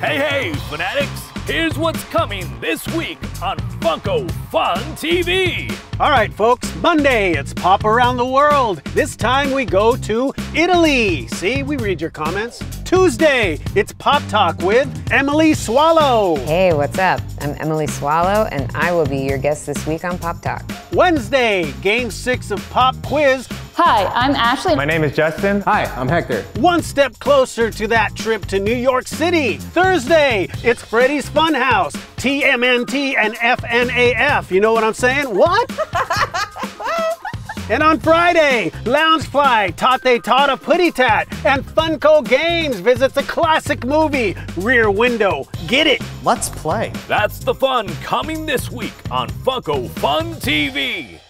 Hey, hey, fanatics! Here's what's coming this week on Funko Fun TV. All right, folks, Monday, it's Pop Around the World. This time we go to Italy. See, we read your comments. Tuesday, it's Pop Talk with Emily Swallow. Hey, what's up? I'm Emily Swallow, and I will be your guest this week on Pop Talk. Wednesday, Game 6 of Pop Quiz. Hi, I'm Ashley. My name is Justin. Hi, I'm Hector. One step closer to that trip to New York City. Thursday, it's Freddy's Funhouse. TMNT and FNAF. You know what I'm saying? What? and on Friday, Loungefly, Tate Tata Putty Tat, and Funko Games visits a classic movie, Rear Window. Get it? Let's play. That's the fun coming this week on Funko Fun TV.